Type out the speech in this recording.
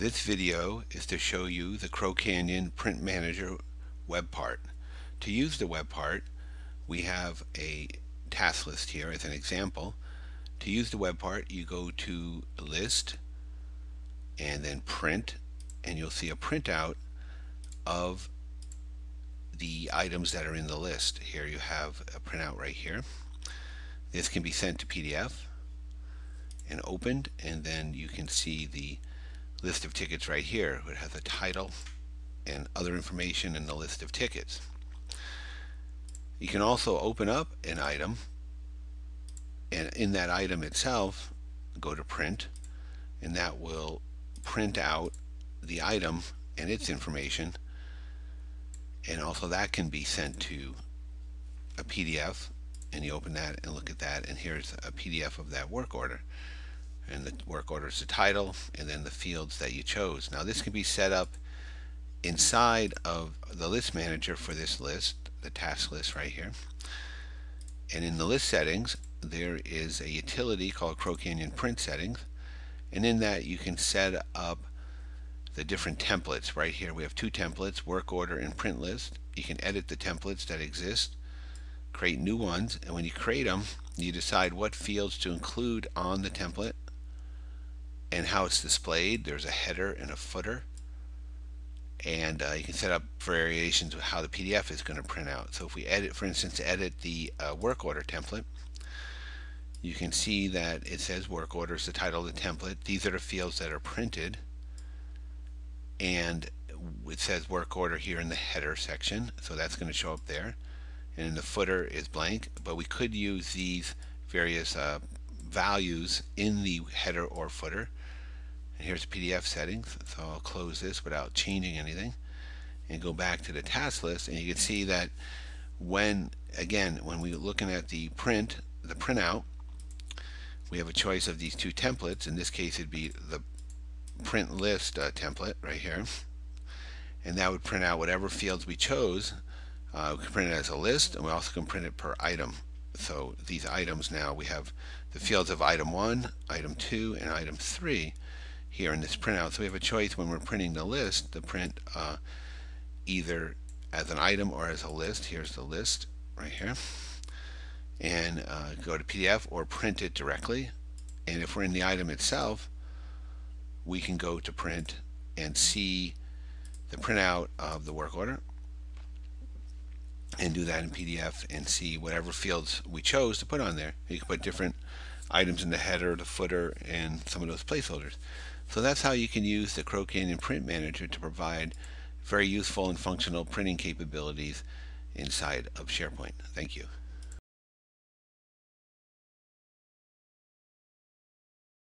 This video is to show you the Crow Canyon Print Manager web part. To use the web part, we have a task list here as an example. To use the web part, you go to List and then Print, and you'll see a printout of the items that are in the list. Here you have a printout right here. This can be sent to PDF and opened, and then you can see the list of tickets right here. It has a title and other information in the list of tickets. You can also open up an item and in that item itself go to print and that will print out the item and its information and also that can be sent to a PDF and you open that and look at that and here's a PDF of that work order and the work order is the title and then the fields that you chose. Now this can be set up inside of the list manager for this list, the task list right here. And in the list settings, there is a utility called Crow Canyon Print Settings. And in that you can set up the different templates. Right here we have two templates, work order and print list. You can edit the templates that exist, create new ones, and when you create them, you decide what fields to include on the template and how it's displayed. There's a header and a footer. And uh, you can set up variations of how the PDF is going to print out. So if we edit, for instance, edit the uh, work order template, you can see that it says work order is the title of the template. These are the fields that are printed. And it says work order here in the header section. So that's going to show up there. And the footer is blank. But we could use these various uh, values in the header or footer. And here's the PDF settings. So I'll close this without changing anything and go back to the task list. And you can see that when again when we're looking at the print the printout we have a choice of these two templates. In this case it'd be the print list uh, template right here. And that would print out whatever fields we chose. Uh, we can print it as a list and we also can print it per item so these items now we have the fields of item 1 item 2 and item 3 here in this printout. So we have a choice when we're printing the list to print uh, either as an item or as a list. Here's the list right here. And uh, go to PDF or print it directly. And if we're in the item itself, we can go to print and see the printout of the work order and do that in PDF and see whatever fields we chose to put on there. You can put different items in the header, the footer, and some of those placeholders. So that's how you can use the Crow Canyon Print Manager to provide very useful and functional printing capabilities inside of SharePoint. Thank you.